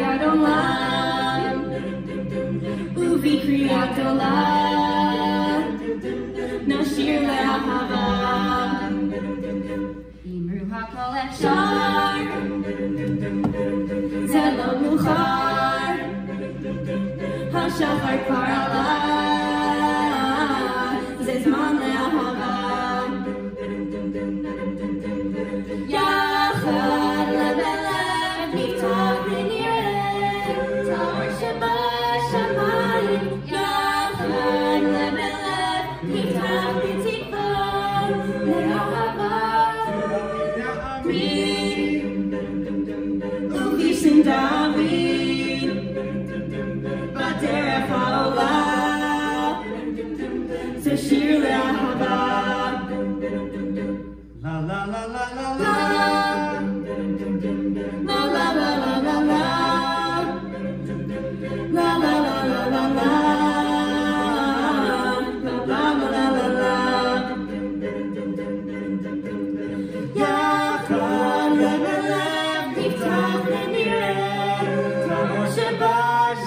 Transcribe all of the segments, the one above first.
Yad Olam Uvi Kriyat Nashir Le'ahava Imru HaKol Efshar Zelo Muchar Hashachar Kvar la la la La la.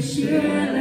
谢